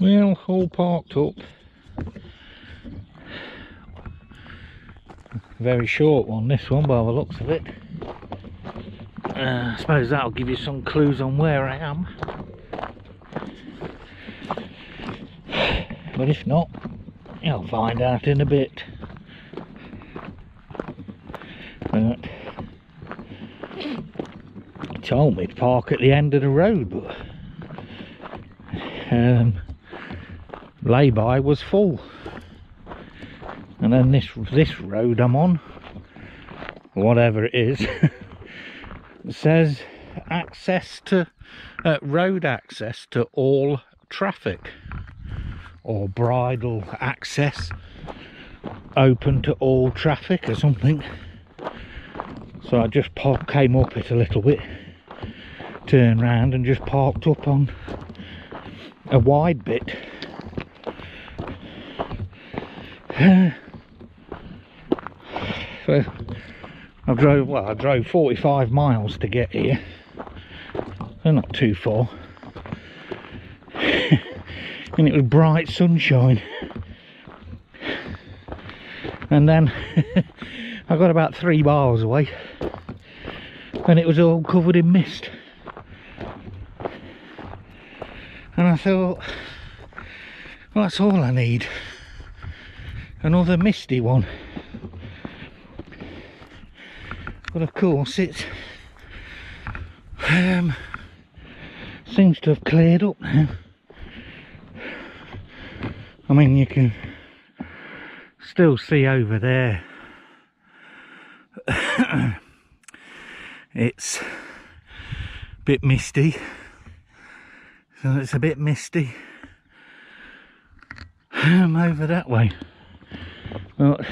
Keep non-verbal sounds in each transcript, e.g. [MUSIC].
Well, all parked up. Very short one, this one, by the looks of it. Uh, I suppose that'll give you some clues on where I am. But if not, you'll find out in a bit. But told me to park at the end of the road, but um, lay-by was full. And then this this road I'm on, whatever it is, [LAUGHS] says access to uh, road access to all traffic. Or bridle access open to all traffic or something. So I just park, came up it a little bit turned round and just parked up on a wide bit so [SIGHS] I drove well I drove 45 miles to get here. So not too far. [SIGHS] And it was bright sunshine. And then [LAUGHS] I got about three miles away. And it was all covered in mist. And I thought well that's all I need another misty one. But of course it um, seems to have cleared up now. I mean you can still see over there. [COUGHS] It's a bit misty. So it's a bit misty um, over that way but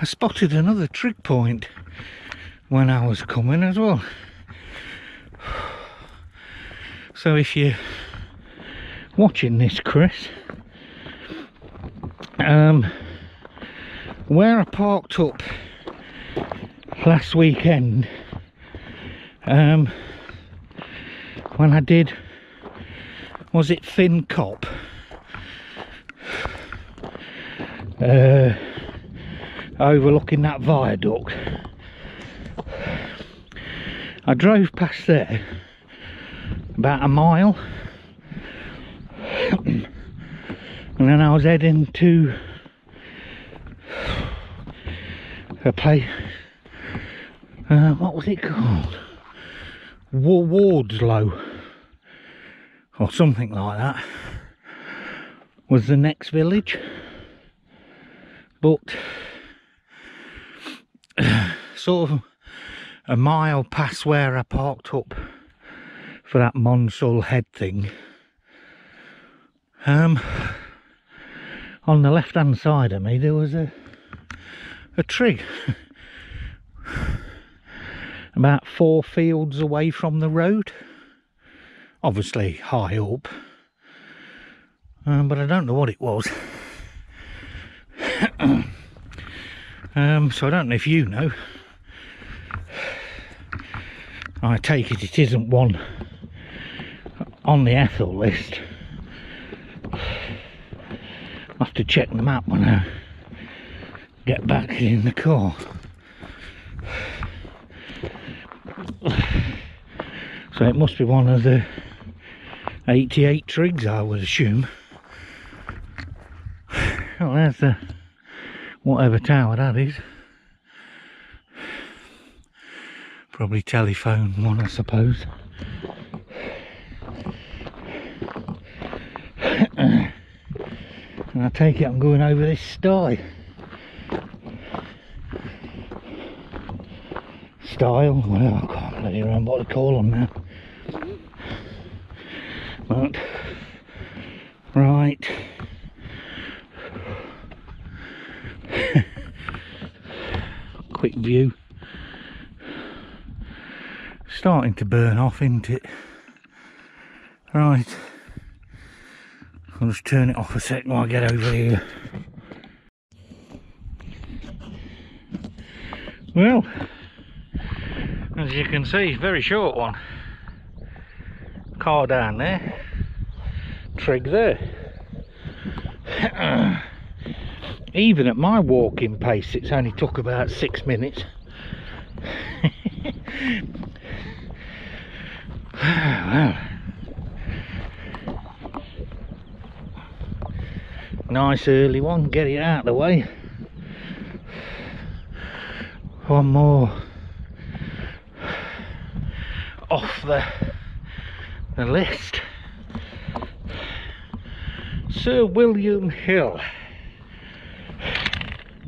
I spotted another trig point when I was coming as well. So if you're watching this, Chris, um, where I parked up last weekend, um, when I did, was it Finn Cop? Uh, overlooking that viaduct. I drove past there about a mile. [CLEARS THROAT] And then I was heading to a place uh, what was it called? Wardslow or something like that was the next village but [SIGHS] sort of a mile past where I parked up for that Monsal Head thing. Um, on the left hand side of me there was a a tree. [SIGHS] About four fields away from the road. Obviously high up. Um, but I don't know what it was [LAUGHS] [CLEARS THROAT] um, so I don't know if you know I take it it isn't one on the Ethel list. I'll have to check the map when I get back in the car. So it must be one of the 88 trigs I would assume. [SIGHS] Well there's the whatever tower that is. Probably telephone one, I suppose. and I take it I'm going over this style. Style, well, I can't bloody remember what to call them now. But, right. Quick view starting to burn off, isn't it? Right. I'll just turn it off a sec while I get over here. Well, as you can see, very short one. Car down there. trig there. [CLEARS THROAT] Even at my walking pace, it's only took about six minutes. [SIGHS] well, nice early one, get it out of the way. One more off the, the list. Sir William Hill.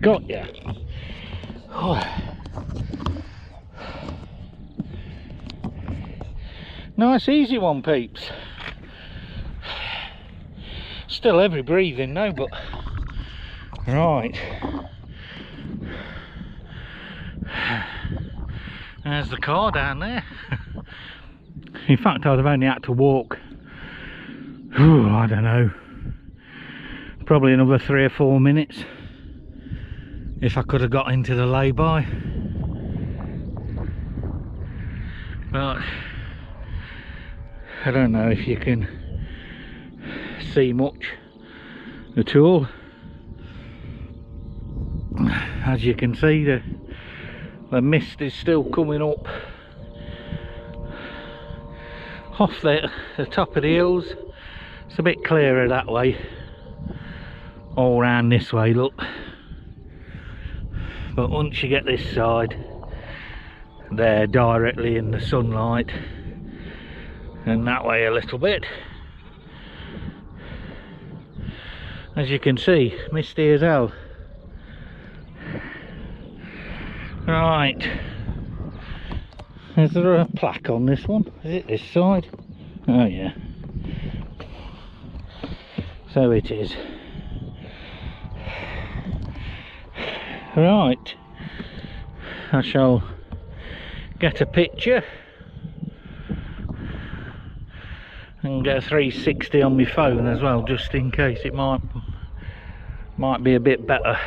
Got ya. Oh. [SIGHS] Nice easy one peeps. Still heavy breathing now but right. There's the car down there. [LAUGHS] In fact I'd have only had to walk Ooh, [SIGHS] I don't know probably another three or four minutes if I could have got into the lay-by. But I don't know if you can see much at all. As you can see the the mist is still coming up off the, the top of the hills. It's a bit clearer that way. All round this way look but once you get this side they're directly in the sunlight and that way a little bit. As you can see misty as hell. Right. Is there a plaque on this one? Is it this side? Oh yeah. So it is right. I shall get a picture and get a 360 on my phone as well just in case. It might might be a bit better.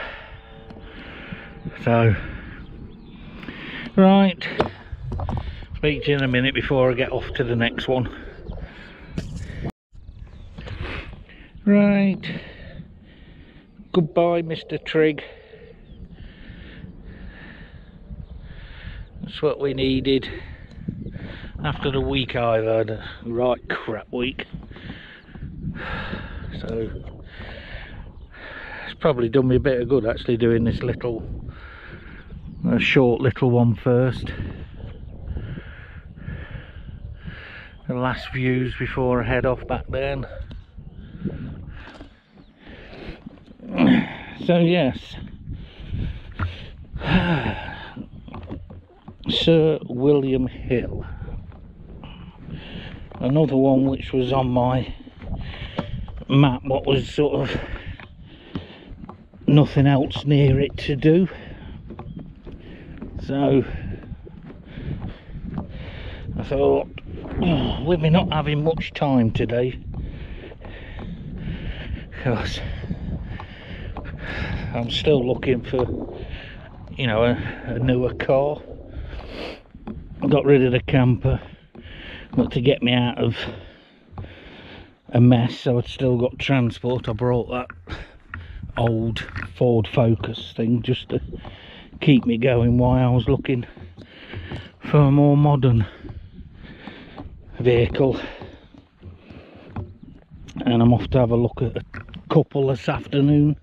So right. Speak to you in a minute before I get off to the next one. Right. Goodbye Mr. Trigg That's what we needed after the week I've had, a right crap week. So it's probably done me a bit of good actually doing this little, short little one first. The last views before I head off back then. So yes. [SIGHS] Sir William Hill. Another one which was on my map, what was sort of nothing else near it to do. So I thought, oh, [SIGHS] with me not having much time today, because I'm still looking for, you know, a, a newer car got rid of the camper but to get me out of a mess so I'd still got transport. I brought that old Ford Focus thing just to keep me going while I was looking for a more modern vehicle. And I'm off to have a look at a couple this afternoon.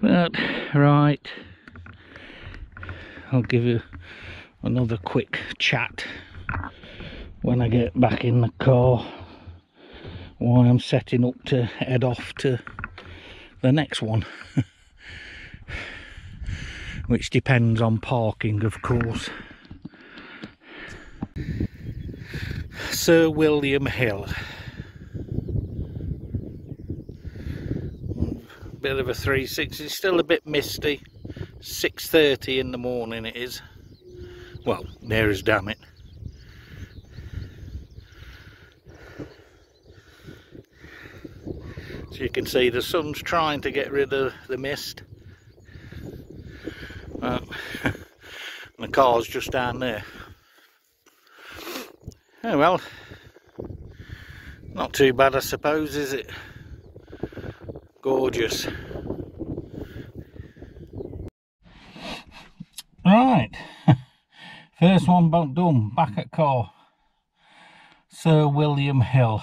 But right. I'll give you another quick chat when I get back in the car. While I'm setting up to head off to the next one. [LAUGHS] Which depends on parking of course. Sir William Hill bit of a 360 still a bit misty 6.30 in the morning it is. Well, there is damn it. So you can see the sun's trying to get rid of the mist. Well, uh, [LAUGHS] the car's just down there. Oh well, not too bad I suppose, is it? Gorgeous. Right, [LAUGHS] first one done, back at car. Sir William Hill.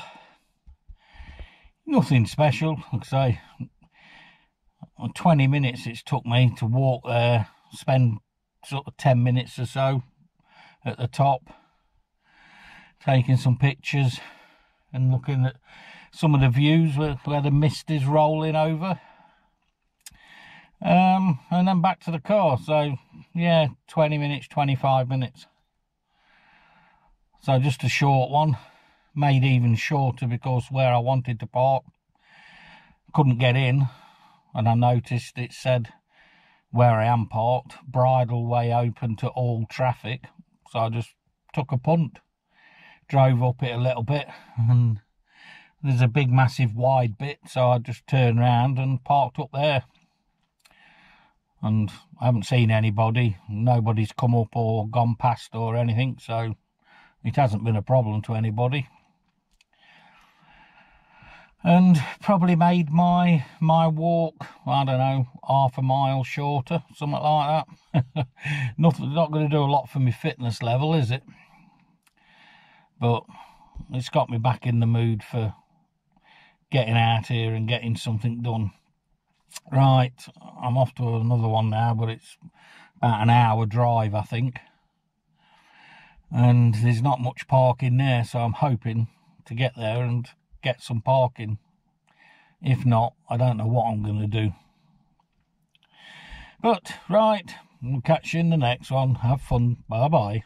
Nothing special, like I say, 20 minutes it's took me to walk there, spend sort of 10 minutes or so at the top, taking some pictures and looking at some of the views where, the mist is rolling over. Um, and then back to the car. So, yeah, 20 minutes, 25 minutes. So just a short one. Made even shorter because where I wanted to park, couldn't get in and I noticed it said where I am parked, bridle way open to all traffic. So I just took a punt, drove up it a little bit, and there's a big, massive, wide bit. So I just turned around and parked up there. And I haven't seen anybody, nobody's come up or gone past or anything, so it hasn't been a problem to anybody and probably made my my walk i don't know half a mile shorter something like that [LAUGHS] nothing not going to do a lot for my fitness level is it but it's got me back in the mood for getting out here and getting something done right i'm off to another one now but it's about an hour drive i think and there's not much parking there so i'm hoping to get there and get some parking. If not, I don't know what I'm going to do. But, right, we'll catch you in the next one. Have fun. Bye-bye.